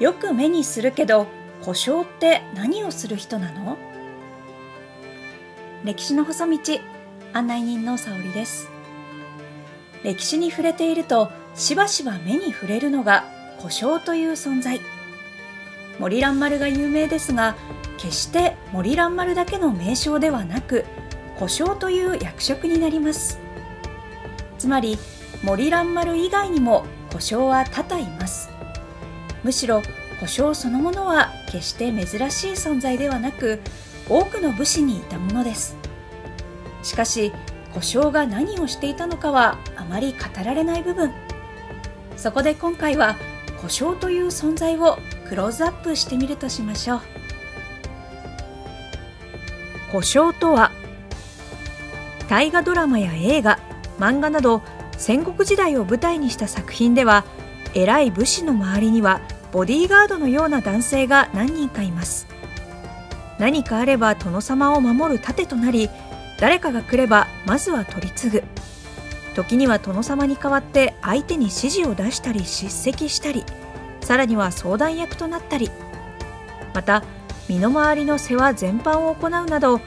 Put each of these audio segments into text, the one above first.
よく目にするけど故障って何をする人なの？歴史の細道案内人の沙織です。歴史に触れているとしばしば目に触れるのが故障という存在。森蘭丸が有名ですが決して森蘭丸だけの名称ではなく故障という役職になります。つまり森蘭丸以外にも故障は多々います。むしろ故障そのものは決して珍しい存在ではなく多くの武士にいたものです。しかし故障が何をしていたのかはあまり語られない部分。そこで今回は故障という存在をクローズアップしてみるとしましょう。故障とは大河ドラマや映画漫画など戦国時代を舞台にした作品では偉い武士の周りにはボディーガードのような男性が何人かいます。何かあれば殿様を守る盾となり誰かが来ればまずは取り次ぐ。時には殿様に代わって相手に指示を出したり叱責したりさらには相談役となったり。また身の回りの世話全般を行うなど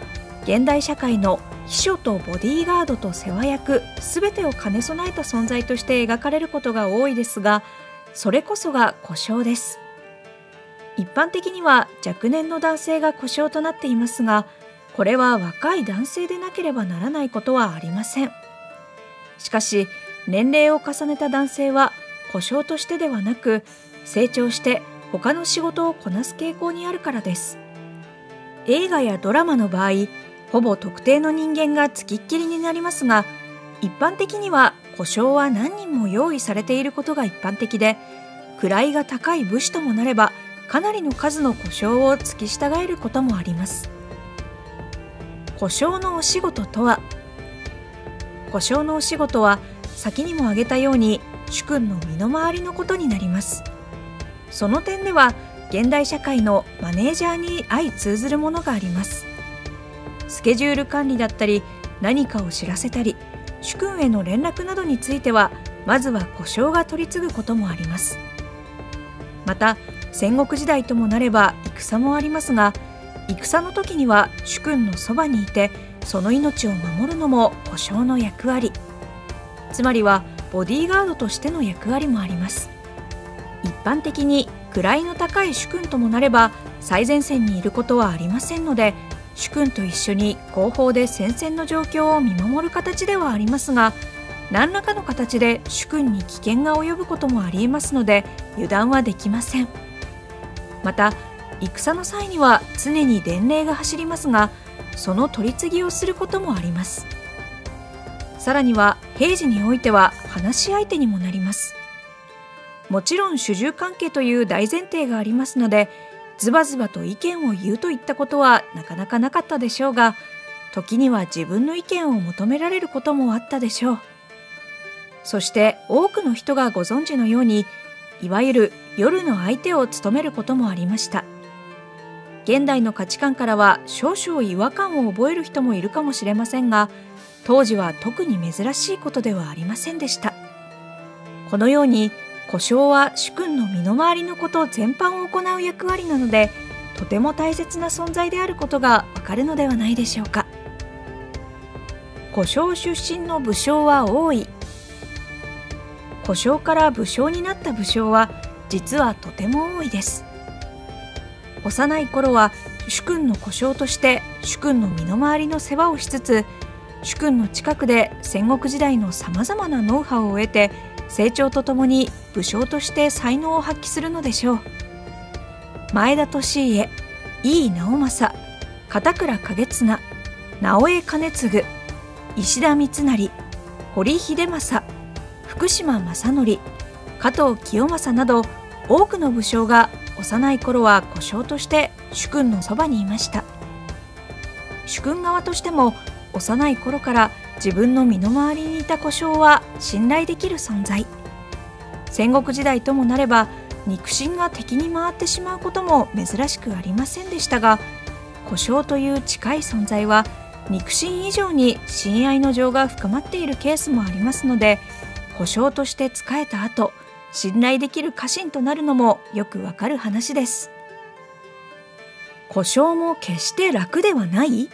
現代社会の秘書とボディーガードと世話役全てを兼ね備えた存在として描かれることが多いですがそれこそが故障です。一般的には若年の男性が故障となっていますがこれは若い男性でなければならないことはありません。しかし年齢を重ねた男性は故障としてではなく成長して他の仕事をこなす傾向にあるからです。映画やドラマの場合ほぼ特定の人間がつきっきりになりますが一般的には故障は何人も用意されていることが一般的で位が高い武士ともなればかなりの数の故障を付き従えることもあります。故障のお仕事とは故障のお仕事は先にも挙げたように主君の身の回りのことになります。その点では現代社会のマネージャーに相通ずるものがあります。スケジュール管理だったり何かを知らせたり主君への連絡などについてはまずは故障が取り継ぐこともあります。また戦国時代ともなれば戦もありますが戦の時には主君のそばにいてその命を守るのも故障の役割。つまりはボディーガードとしての役割もあります。一般的に位の高い主君ともなれば最前線にいることはありませんので主君と一緒に後方で戦線の状況を見守る形ではありますが何らかの形で主君に危険が及ぶこともありえますので油断はできません。また戦の際には常に伝令が走りますがその取り次ぎをすることもあります。さらには平時においては話し相手にもなります。もちろん主従関係という大前提がありますのでズバズバと意見を言うといったことはなかなかなかったでしょうが時には自分の意見を求められることもあったでしょう。そして多くの人がご存知のようにいわゆる夜の相手を務めることもありました。現代の価値観からは少々違和感を覚える人もいるかもしれませんが当時は特に珍しいことではありませんでした。このように故障は主君の身の回りのこと全般を行う役割なのでとても大切な存在であることがわかるのではないでしょうか。故障出身の武将は多い。故障から武将になった武将は実はとても多いです。幼い頃は主君の故障として主君の身の回りの世話をしつつ主君の近くで戦国時代のさまざまなノウハウを得て成長とともに武将として才能を発揮するのでしょう。前田利家井伊直政片倉景綱直江兼次石田三成堀秀政福島正則加藤清正など多くの武将が幼い頃は故障として主君のそばにいました。主君側としても幼い頃から自分の身の回りにいた故障は信頼できる存在。戦国時代ともなれば肉親が敵に回ってしまうことも珍しくありませんでしたが故障という近い存在は肉親以上に親愛の情が深まっているケースもありますので故障として仕えた後信頼できる家臣となるのもよくわかる話です。故障も決して楽ではない？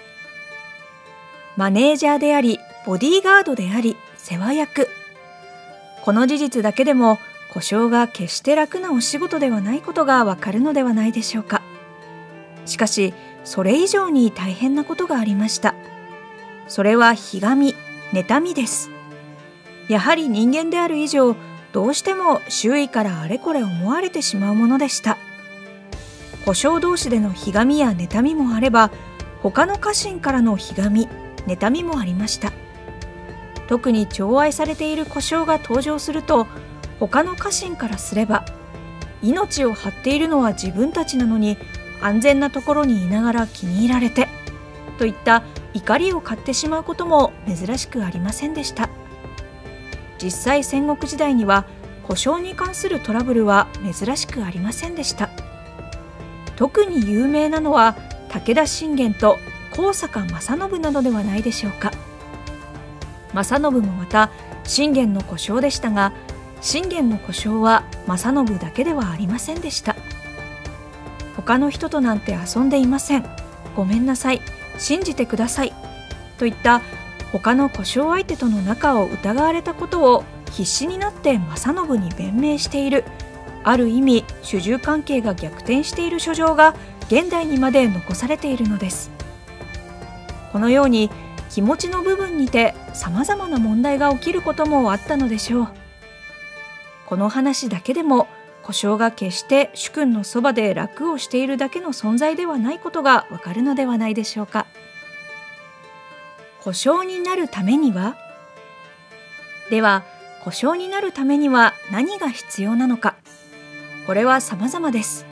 マネージャーでありボディーガードであり世話役。この事実だけでも故障が決して楽なお仕事ではないことがわかるのではないでしょうか。しかしそれ以上に大変なことがありました。それはひがみ妬みです。やはり人間である以上どうしても周囲からあれこれ思われてしまうものでした。故障同士でのひがみや妬みもあれば他の家臣からのひがみ妬みもありました。特に寵愛されている故障が登場すると他の家臣からすれば命を張っているのは自分たちなのに安全なところにいながら気に入られてといった怒りを買ってしまうことも珍しくありませんでした。実際戦国時代には故障に関するトラブルは珍しくありませんでした。特に有名なのは武田信玄と高坂正信などではないでしょうか。正信もまた信玄の故障でしたが信玄の故障は正信だけではありませんでした。他の人となんて遊んでいません。ごめんなさい。信じてください。といった他の故障相手との仲を疑われたことを必死になって正信に弁明している。ある意味主従関係が逆転している書状が現代にまで残されているのです。このように気持ちの部分にて様々な問題が起きることもあったのでしょう。この話だけでも故障が決して主君のそばで楽をしているだけの存在ではないことがわかるのではないでしょうか。故障になるためには？では故障になるためには何が必要なのか？これは様々です。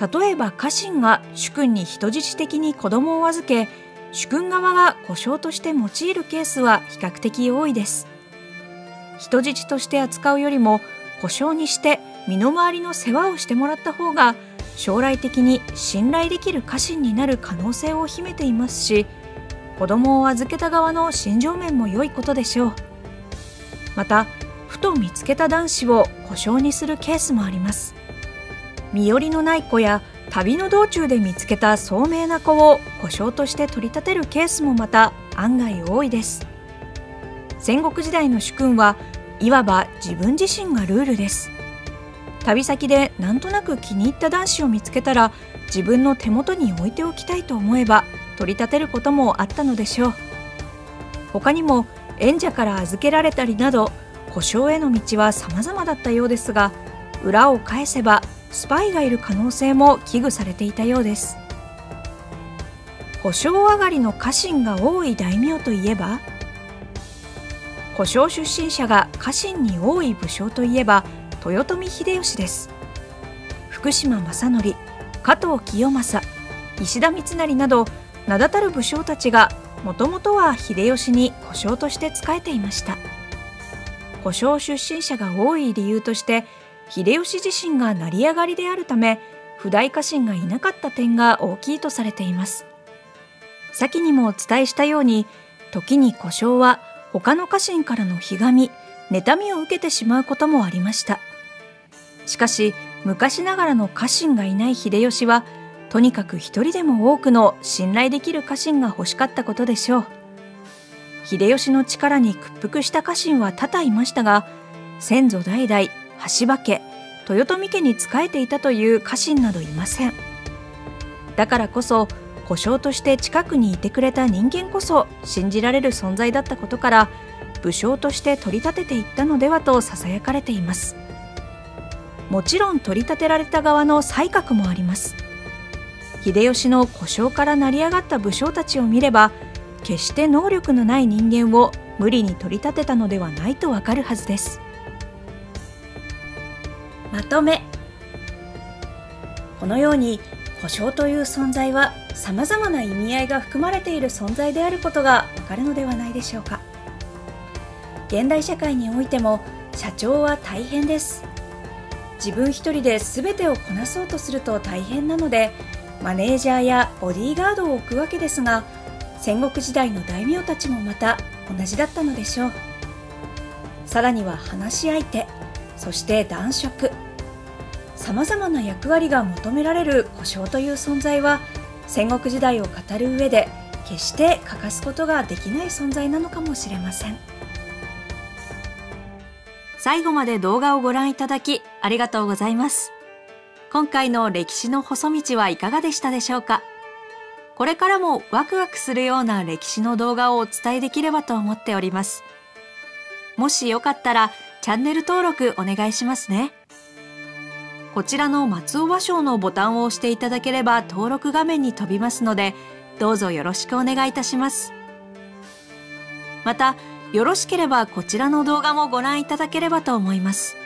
例えば家臣が主君に人質的に子供を預け主君側が故障として用いるケースは比較的多いです。人質として扱うよりも故障にして身の回りの世話をしてもらった方が将来的に信頼できる家臣になる可能性を秘めていますし子供を預けた側の心情面も良いことでしょう。またふと見つけた男子を故障にするケースもあります。身寄りのない子や旅の道中で見つけた聡明な子を故障として取り立てるケースもまた案外多いです。戦国時代の主君はいわば自分自身がルールです。旅先でなんとなく気に入った男子を見つけたら自分の手元に置いておきたいと思えば取り立てることもあったのでしょう。他にも演者から預けられたりなど故障への道は様々だったようですが裏を返せばスパイがいる可能性も危惧されていたようです。故障上がりの家臣が多い大名といえば故障出身者が家臣に多い武将といえば豊臣秀吉です。福島正則加藤清正石田三成など名だたる武将たちがもともとは秀吉に故障として仕えていました。故障出身者が多い理由として秀吉自身が成り上がりであるため不代家臣がいなかった点が大きいとされています。先にもお伝えしたように時に故障は他の家臣からのひがみ妬みを受けてしまうこともありました。しかし昔ながらの家臣がいない秀吉はとにかく一人でも多くの信頼できる家臣が欲しかったことでしょう。秀吉の力に屈服した家臣は多々いましたが先祖代々橋場家豊臣家に仕えていたという家臣などいません。だからこそ故障として近くにいてくれた人間こそ信じられる存在だったことから武将として取り立てていったのではとささやかれています。もちろん取り立てられた側の才覚もあります。秀吉の故障から成り上がった武将たちを見れば決して能力のない人間を無理に取り立てたのではないとわかるはずです。まとめ。このように故障という存在は様々な意味合いが含まれている存在であることがわかるのではないでしょうか。現代社会においても社長は大変です。自分一人で全てをこなそうとすると大変なのでマネージャーやボディーガードを置くわけですが戦国時代の大名たちもまた同じだったのでしょう。さらには話し相手そして男色さまざまな役割が求められる故障という存在は戦国時代を語る上で決して欠かすことができない存在なのかもしれません。最後まで動画をご覧いただきありがとうございます。今回の歴史の細道はいかがでしたでしょうか？これからもワクワクするような歴史の動画をお伝えできればと思っております。もしよかったらチャンネル登録お願いしますね。こちらの松尾芭蕉のボタンを押していただければ登録画面に飛びますのでどうぞよろしくお願いいたします。また、よろしければこちらの動画もご覧いただければと思います。